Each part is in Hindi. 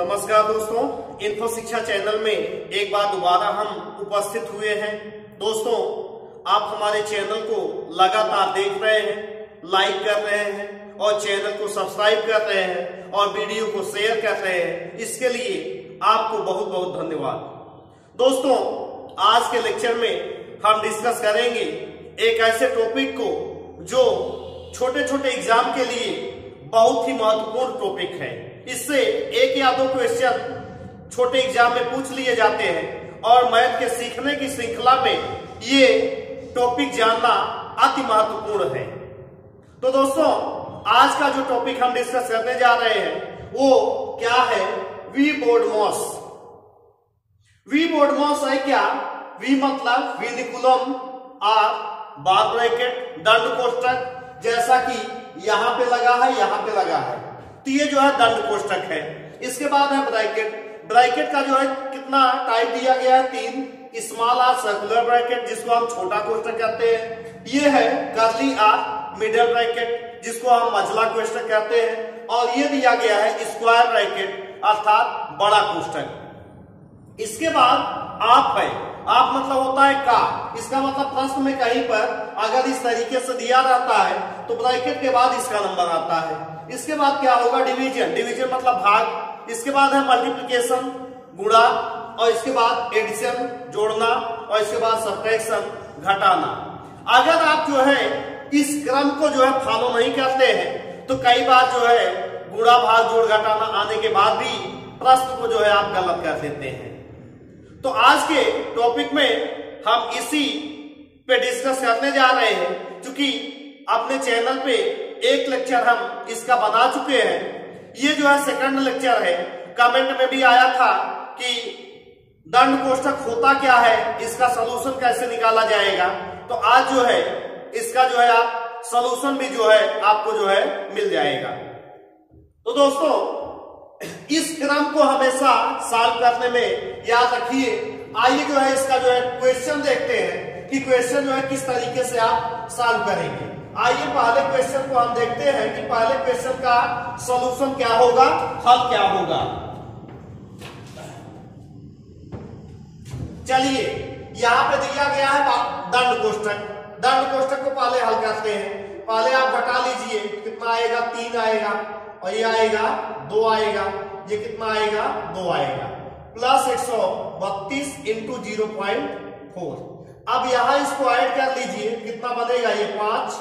नमस्कार दोस्तों इन्फो शिक्षा चैनल में एक बार दोबारा हम उपस्थित हुए हैं। दोस्तों, आप हमारे चैनल को लगातार देख रहे हैं, लाइक कर रहे हैं और चैनल को सब्सक्राइब कर रहे हैं और वीडियो को शेयर कर रहे हैं। इसके लिए आपको बहुत बहुत धन्यवाद। दोस्तों, आज के लेक्चर में हम डिस्कस करेंगे एक ऐसे टॉपिक को जो छोटे छोटे एग्ज़ाम के लिए बहुत ही महत्वपूर्ण टॉपिक है। इससे एक या दो क्वेश्चन छोटे एग्ज़ाम में पूछ लिए जाते हैं और मैथ के सीखने की श्रृंखला में ये टॉपिक जानना अति महत्वपूर्ण है। तो दोस्तों, आज का जो टॉपिक हम डिस्कस करने जा रहे हैं, वो क्या है? V BODMAS V BODMAS है क्या? वी मतलब विनिकुलम आर बार ब्रैकेट, दंड कोष्टक जैसा कि यहाँ पे लगा है, यहाँ पे लगा है। तो ये जो है दंड कोष्टक है। इसके बाद है ब्रैकेट। ब्रैकेट का जो है कितना टाइप दिया गया है? तीन। स्मॉल आर सर्कुलर ब्रैकेट, जिसको हम छोटा कोष्टक कहते हैं। ये है कर्ली आर मिडल ब्रैकेट, जिसको हम मझला कोष्टक कहते हैं। और ये दिया गया है स्क्वायर ब्रैकेट, अर्थात बड़ा कोष्टक इसके बाद आप है। आप मतलब होता है का। इसका मतलब प्रश्न में कहीं पर अगर इस तरीके से दिया जाता है तो ब्रैकेट के बाद इसका नंबर आता है। इसके बाद क्या होगा? डिवीज़न। डिवीज़न मतलब भाग। इसके बाद है मल्टीप्लीकेशन, गुणा, और इसके बाद एडिशन, जोड़ना, और इसके बाद सब्ट्रैक्शन, घटाना। अगर आप जो है, इस क्रम को जो है फॉलो नहीं करते हैं तो कई बार जो है, गुणा, भाग, जोड़, घटाना आने के बाद भी प्रश्न को जो है आप गलत कर देते हैं। तो आज के टॉपिक में हम इसी पे डिस्कस करने जा रहे हैं क्योंकि अपने चैनल पे एक लेक्चर हम इसका बना चुके हैं। ये जो है सेकंड लेक्चर है। कमेंट में भी आया था कि दंड कोष्ठक होता क्या है, इसका सोल्यूशन कैसे निकाला जाएगा। तो आज जो है, इसका जो है आप सोल्यूशन भी जो है, आपको जो है मिल जाएगा। तो दोस्तों इस क्रम को हमेशा सॉल्व करने में याद रखिए। आइए जो है इसका जो है क्वेश्चन देखते हैं कि क्वेश्चन जो है किस तरीके से आप सॉल्व करेंगे। आइए पहले क्वेश्चन को हम देखते हैं कि पहले क्वेश्चन का सॉल्यूशन क्या होगा, हल क्या होगा। चलिए, यहाँ पे दिया गया है दंड कोष्टक दंड कोष्टक को पहले हल करते हैं। पहले आप घटा लीजिए, कितना आएगा? तीन आएगा। और ये आएगा, दो आएगा, ये कितना आएगा, दो आएगा। प्लस एक सौ बत्तीस इंटू ज़ीरो पॉइंट फोर अब यहाँ इसको ऐड कर लीजिए, कितना बनेगा ये पाँच,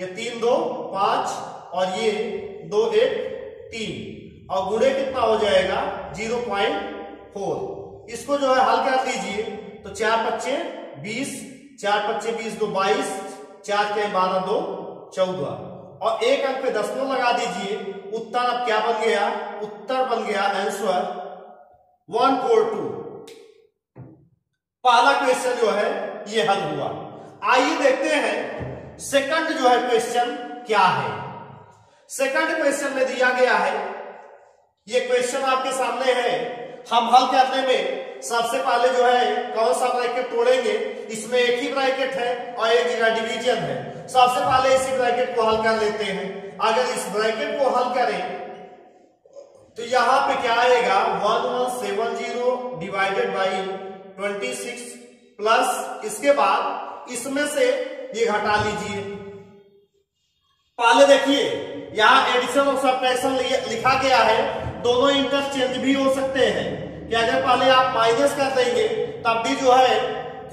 ये तीन दो, पाँच, और ये दो एक, तीन। और गुणे कितना हो जाएगा ज़ीरो पॉइंट फोर इसको जो है हल कर लीजिए तो चार पच्चे बीस, चार पच्चे बीस दो बाईस, चार के बारह दो चौदह। और एक अंक पे दसमलव लगा दीजिए उत्तर अब क्या बन गया? उत्तर बन गया आंसर वन फोर टू पहला क्वेश्चन जो है, ये हल हुआ। आइए देखते हैं सेकंड जो है क्वेश्चन क्या है। सेकंड क्वेश्चन में दिया गया है, ये क्वेश्चन आपके सामने है। हम हल करने में सबसे पहले जो है, कौन सा ब्रैकेट तोड़ेंगे? इसमें एक ही ब्रैकेट है और एक डिवीज़न है। सबसे पहले इसी ब्रैकेट को हल कर लेते हैं। अगर इस ब्रैकेट को हल करें तो यहाँ पे क्या आएगा? One one seven zero divided by twenty six plus इसके बाद इसमें से ये घटा लीजिए। पहले देखिए, यहाँ एडिशन और सब्ट्रैक्शन लिखा गया है। दोनों इंटरचेंज भी हो सकते हैं। कि अगर पहले आप माइनस कर देंगे, तब भी जो है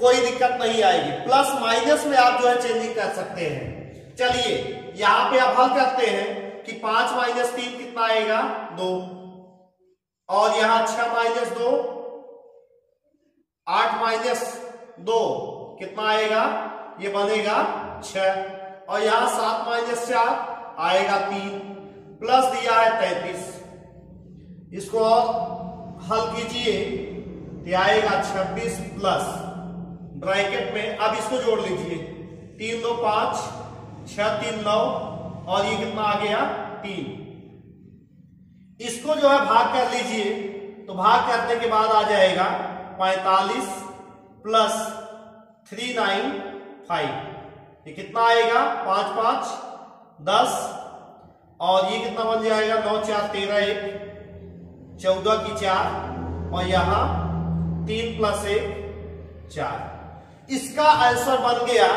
कोई दिक्कत नहीं आएगी। प्लस माइनस में आप जो है चेंजिंग कर सकते हैं। चलिए यहाँ पे आप हल करते हैं कि पाँच माइनस तीन कितना आएगा? दो। और यहाँ छह माइनस दो, आठ माइनस दो, कितना आएगा? ये बनेगा छ और यहाँ सात माइनस चार आएगा तीन। प्लस दिया है तैतीस। इसको और हल कीजिए तो आएगा 26 प्लस ब्रैकेट में। अब इसको जोड़ लीजिए। तीन दो पाँच। छ तीन, नौ और ये कितना आ गया? तीन। इसको जो है भाग कर लीजिए तो भाग करने के बाद आ जाएगा पैतालीस प्लस थ्री नाइन फाइव। ये कितना आएगा? पाँच पाँच, दस, और ये कितना बन जाएगा? नौ, चार, तेरह, एक, चौदह की चार, और यहाँ तीन प्लस एक, चार। इसका आंसर बन गया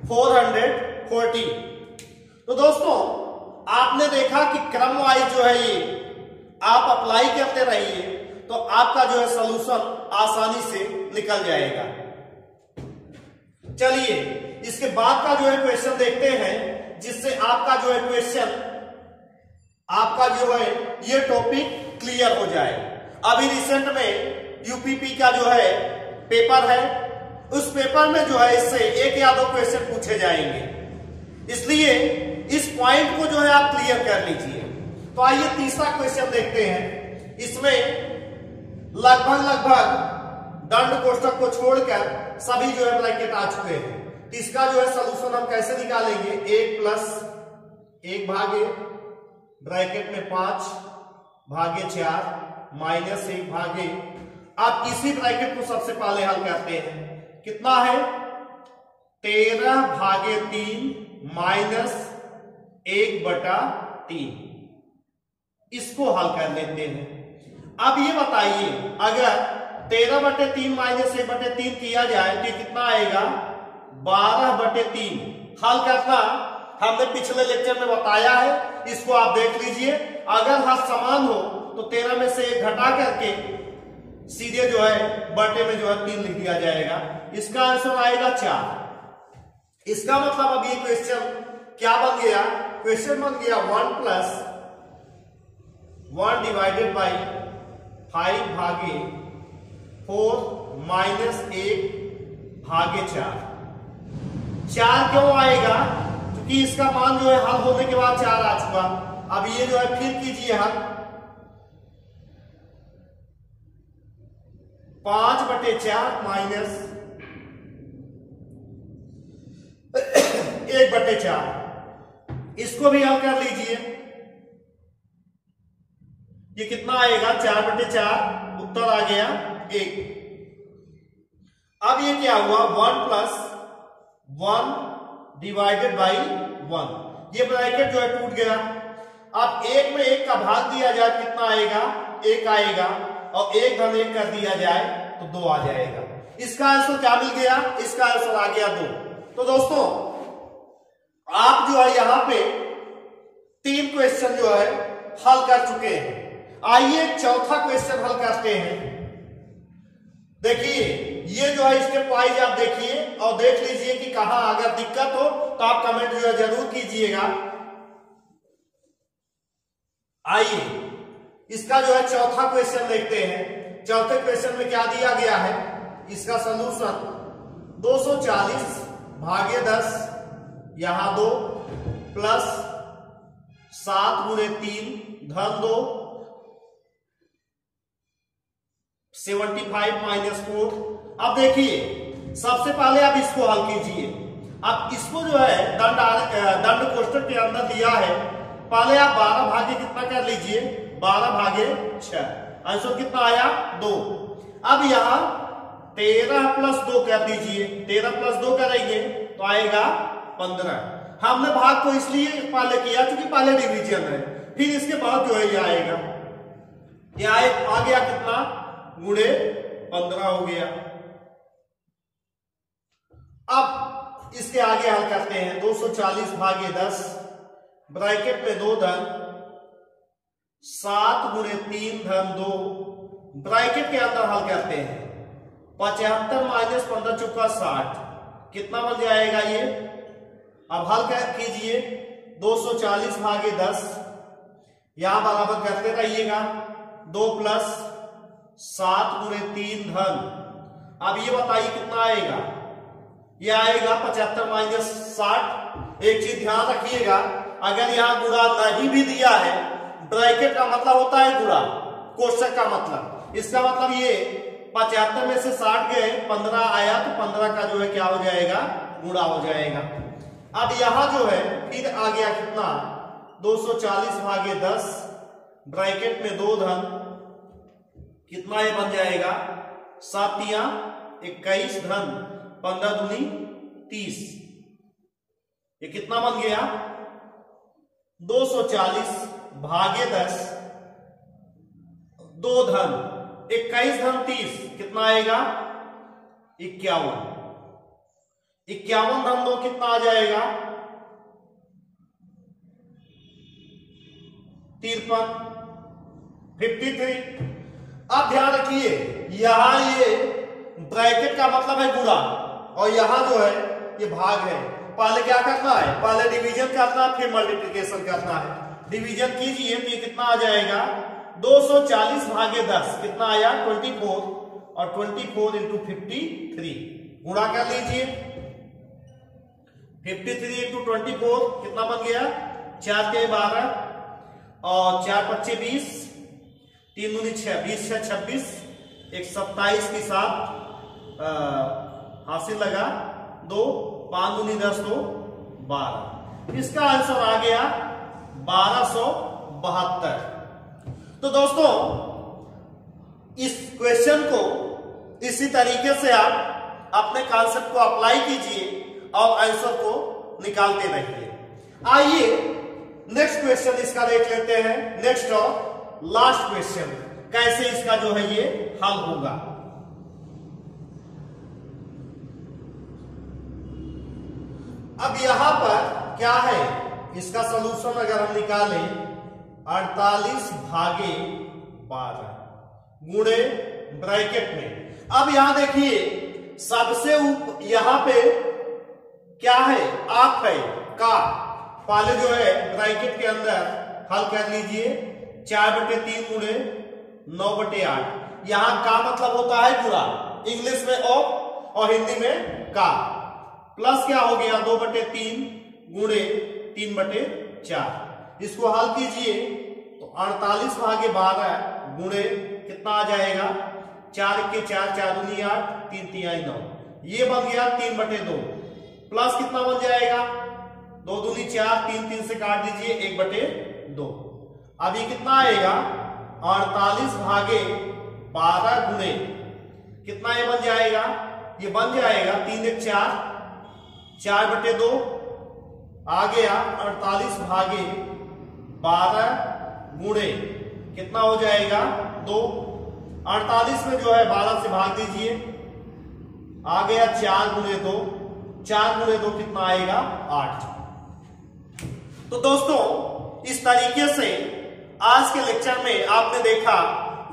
फोर हंड्रेड फोर्टी तो दोस्तों, आपने देखा कि क्रम वाइज जो है ये, आप अप्लाई करते रहिए तो आपका जो है सोल्यूशन आसानी से निकल जाएगा। चलिए, इसके बाद का जो है क्वेश्चन देखते हैं, जिससे आपका जो है क्वेश्चन आपका जो है ये टॉपिक क्लियर हो जाए। अभी रिसेंट में यूपीपी का जो है पेपर है, उस पेपर में जो है इससे एक या दो क्वेश्चन पूछे जाएँगे। इसलिए इस पॉइंट को जो है आप क्लियर कर लीजिए। तो आइए तीसरा क्वेश्चन देखते हैं। इसमें लगभग लगभग दंड कोष्टक को छोड़कर सभी जो है ब्रैकेट आ चुके हैं। तो इसका जो है सोल्यूशन हम कैसे निकालेंगे? एक प्लस एक भागे ब्रैकेट में पाँच, भागे चार माइनस एक भागे। आप इसी ब्रैकेट को सबसे पहले हल करते हैं। कितना है? तेरह भागे तीन माइनस एक बटा तीन। इसको हल कर लेते हैं। अब ये बताइए, अगर तेरह बटे तीन माइनस एक बटे तीन किया जाए तो कितना आएगा? बारह बटे तीन। हल करना हमने पिछले लेक्चर में बताया है, इसको आप देख लीजिए। अगर हाथ समान हो तो तेरह में से एक घटा करके सीधे जो है, बटे में जो है तीन लिख दिया जाएगा। इसका आंसर आएगा चार। इसका मतलब अब ये क्वेश्चन क्या बन गया? क्वेश्चन बन गया one plus one divided by five भागे फोर माइनस एक भागे चार। चार क्यों आएगा? क्योंकि इसका मान जो है हल होने के बाद चार आ चुका। अब ये जो है फिर कीजिए हल। पाँच बटे चार माइनस एक बटे चार। इसको भी हल कर लीजिए। ये कितना आएगा? चार बटे चार, उत्तर आ गया एक। अब ये क्या हुआ? One plus one divided by one. ये ब्रैकेट जो है टूट गया। अब एक में एक का भाग दिया जाए, कितना आएगा? एक आएगा। और एक धन एक कर दिया जाए तो दो आ जाएगा। इसका आंसर क्या मिल गया? इसका आंसर आ गया दो। तो दोस्तों आप जो है यहाँ पे तीन क्वेश्चन जो है हल कर चुके हैं। आइए चौथा क्वेश्चन हल करते हैं। देखिए, ये जो है इसके वाइज आप देखिए और देख लीजिए कि कहा अगर दिक्कत हो तो आप कमेंट जो है ज़रूर कीजिएगा। आइए, इसका जो है चौथा क्वेश्चन देखते हैं। चौथे क्वेश्चन में क्या दिया गया है? इसका सोल्यूशन 240 भागे 10 यहाँ दो, प्लस सात गुणे तीन धन दो सेवेंटी फाइव माइनस फोर। अब देखिए, सबसे पहले आप इसको हल कीजिए। अब इसको जो है दंड दंड कोष्टक के अंदर दिया है। पहले आप बारह भागे कितना कर लीजिए? बारह भागे छह। आंसर कितना आया? दो। अब यहाँ तेरह प्लस दो कर दीजिए। तेरह प्लस दो करेंगे तो आएगा पंद्रह। हमने भाग को इसलिए पहले किया क्योंकि पहले डिवीज़न है। फिर इसके बाद जो है, ये आएगा। ये आए, आ गया कितना? गुणे पंद्रह हो गया। अब इसके आगे हल करते हैं। 240 भागे 10 ब्रैकेट में दो धन, सात गुणे तीन धन दो। ब्रैकेट के अंदर हल करते हैं। पचहत्तर माइनस पंद्रह चुका साठ। कितना बन जाएगा ये? अब हल कीजिए। 240 भागे 10 यहाँ बराबर करते रहिएगा दो प्लस सात गुणे तीन धन। अब ये बताइए कितना आएगा? ये आएगा पचहत्तर माइनस साठ। एक चीज़ ध्यान रखिएगा, अगर यहाँ गुणा नहीं भी दिया है, ब्रैकेट का मतलब होता है गुणा कोष्टक का मतलब। इसका मतलब ये, पचहत्तर में से साठ गए, पंद्रह आया तो पंद्रह का जो है क्या हो जाएगा? गुणा हो जाएगा। अब यहाँ जो है, फिर आ गया कितना 240 भागे 10 ब्रैकेट में दो धन, कितना ये बन जाएगा? सातिया, इक्कीस धन, पंद्रह दूनी, तीस। ये कितना बन गया? 240 भागे 10 दो धन, इक्कीस धन, तीस, कितना आएगा? इक्यावन। इक्यावन धन दो कितना आ जाएगा? तिरपन। फिफ्टी थ्री अब ध्यान रखिए, यहाँ ये ब्रैकेट का मतलब है गुणा, और यहाँ जो है, ये भाग है। पहले क्या करना है? पहले डिवीज़न करना, फिर मल्टीप्लीकेशन करना है। डिवीज़न कीजिए तो ये कितना आ जाएगा? 240 भागे 10 कितना आया? 24 और 24 फोर इंटू फिफ्टी थ्री गुणा कर लीजिए। 53 थ्री इंटू ट्वेंटी फोर कितना बन गया? चार के बारह और चार पच्चे बीस, तीन दूनी छह, बीस छह छब्बीस, एक सत्ताईस के साथ हासिल लगा, दो, पाँच दूनी दस दो, बारह। इसका आंसर आ गया बारह सौ बहत्तर। तो दोस्तों, इस क्वेश्चन को इसी तरीके से आप अपने कॉन्सेप्ट को अप्लाई कीजिए। और आंसर को निकालते रहिए। आइए नेक्स्ट क्वेश्चन इसका देख लेते हैं। नेक्स्ट और लास्ट क्वेश्चन कैसे इसका जो है ये हल होगा? अब यहाँ पर क्या है? इसका सोल्यूशन अगर हम निकालें 48 भागे 12 गुणे ब्रैकेट में। अब यहाँ देखिए, सबसे ऊपर यहाँ पे क्या है? आप है। का पहले जो है ब्रैकेट के अंदर हल कर लीजिए। चार बटे तीन गुणे नौ बटे आठ। यहाँ का मतलब होता है गुणा इंग्लिश में ऑफ़ और हिंदी में का। प्लस क्या हो गया? दो बटे तीन गुणे तीन बटे चार। इसको हल कीजिए। तो अड़तालीस भागे बारह गुणे कितना आ जाएगा? चार के चार चार उन्नी आठ, तीन तिहाई नौ। ये बन गया तीन बटे दो। प्लस कितना बन जाएगा? दो दूनी चार, तीन तीन से काट दीजिए, एक बटे दो। अब ये कितना आएगा? अड़तालीस भागे बारह गुणे। कितना ये बन जाएगा? ये बन जाएगा तीन एक चार चार बटे दो। आ गया अड़तालीस भागे बारह गुणे। कितना हो जाएगा? दो। अड़तालीस में जो है बारह से भाग दीजिए। आ गया चार गुणे दो। चार गुणे दो कितना आएगा? आठ। तो दोस्तों, इस तरीके से आज के लेक्चर में आपने देखा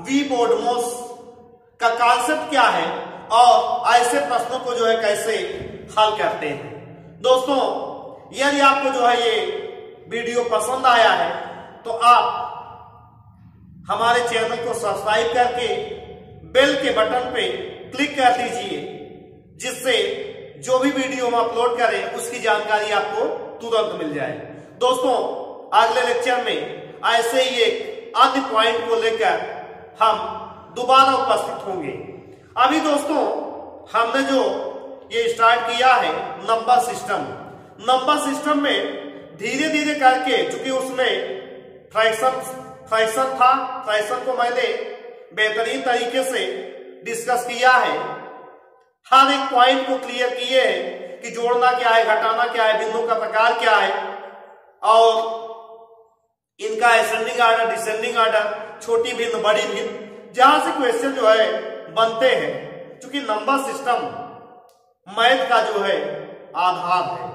वी बोर्डमोस का कॉन्सेप्ट क्या है और ऐसे प्रश्नों को जो है कैसे हल करते हैं। दोस्तों, यदि आपको जो है ये वीडियो पसंद आया है तो आप हमारे चैनल को सब्सक्राइब करके बेल के बटन पे क्लिक कर दीजिए, जिससे जो भी वीडियो हम अपलोड करें, उसकी जानकारी आपको तुरंत मिल जाए। दोस्तों, अगले लेक्चर में ऐसे ही एक अन्य पॉइंट को लेकर हम दोबारा उपस्थित होंगे। अभी दोस्तों, हमने जो ये स्टार्ट किया है नंबर सिस्टम नंबर सिस्टम में धीरे धीरे करके, चूँकि उसमें फ्रैक्शन फ्रैक्शन था फ्रैक्शन को मैंने बेहतरीन तरीके से डिस्कस किया है। हर एक पॉइंट को क्लियर किए कि जोड़ना क्या है, घटाना क्या है बिंदु का प्रकार क्या है। और इनका असेंडिंग आर्डर डिसेंडिंग आर्डर छोटी भिन्न, बड़ी भिन्न, जहाँ से क्वेश्चन जो है, बनते हैं। क्योंकि नंबर सिस्टम मैथ का जो है, आधार है।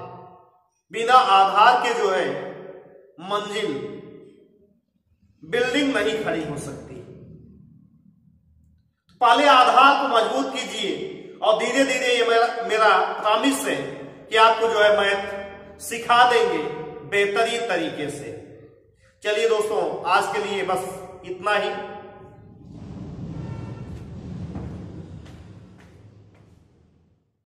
बिना आधार के जो है, मंजिल बिल्डिंग नहीं खड़ी हो सकती। पहले आधार को मज़बूत कीजिए। और धीरे धीरे ये मेरा मेरा है कि आपको जो है मैथ सिखा देंगे बेहतरीन तरीके से। चलिए दोस्तों, आज के लिए बस इतना ही।